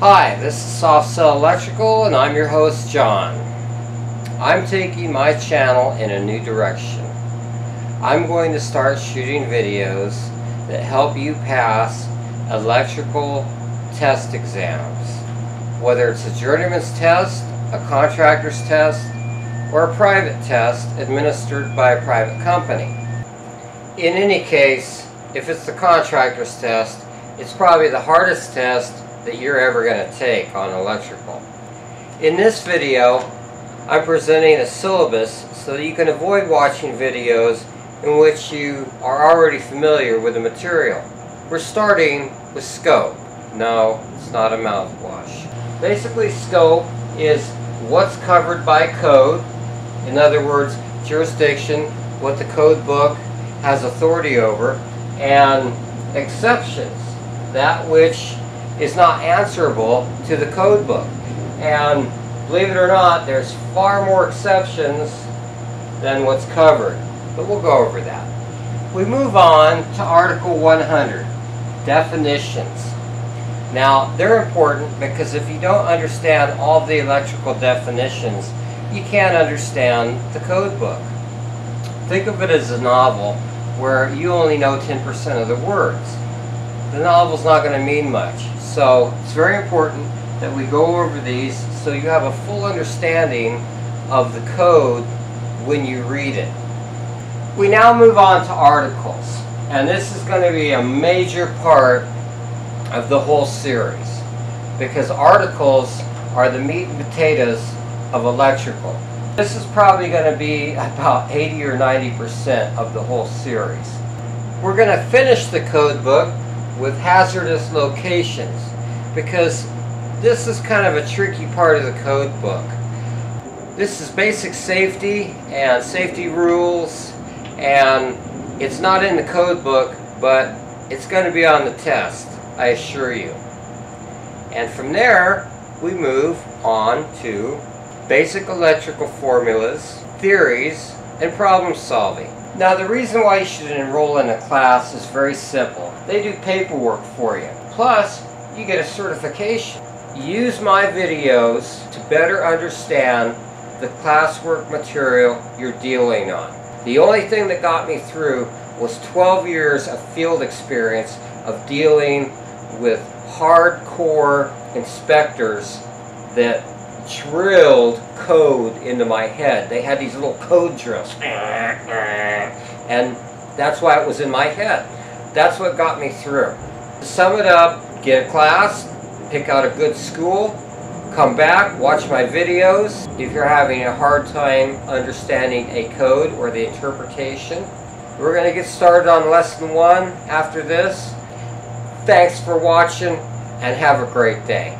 Hi, this is Soft Cell Electrical and I'm your host John. I'm taking my channel in a new direction. I'm going to start shooting videos that help you pass electrical test exams. Whether it's a journeyman's test, a contractor's test, or a private test administered by a private company. In any case, if it's the contractor's test, it's probably the hardest test that you're ever going to take on electrical. In this video, I'm presenting a syllabus so that you can avoid watching videos in which you are already familiar with the material. We're starting with scope. No, it's not a mouthwash. Basically, scope is what's covered by code. In other words, jurisdiction, what the code book has authority over, and exceptions, that which is not answerable to the code book. And believe it or not, there's far more exceptions than what's covered. But we'll go over that. We move on to Article 100, definitions. Now, they're important because if you don't understand all the electrical definitions, you can't understand the code book. Think of it as a novel where you only know 10% of the words. The novel's not going to mean much. So it's very important that we go over these so you have a full understanding of the code when you read it. We now move on to articles. And this is going to be a major part of the whole series. Because articles are the meat and potatoes of electrical. This is probably going to be about 80 or 90% of the whole series. We're going to finish the code book with hazardous locations because this is kind of a tricky part of the code book. This is basic safety and safety rules and it's not in the code book but it's going to be on the test, I assure you. And from there we move on to basic electrical formulas, theories, and problem solving. Now the reason why you should enroll in a class is very simple. They do paperwork for you. Plus, you get a certification. Use my videos to better understand the classwork material you're dealing on. The only thing that got me through was 12 years of field experience of dealing with hardcore inspectors that drilled code into my head. They had these little code drills. And that's why it was in my head. That's what got me through. To sum it up, get a class, pick out a good school, come back, watch my videos. If you're having a hard time understanding a code or the interpretation, we're going to get started on lesson one after this. Thanks for watching and have a great day.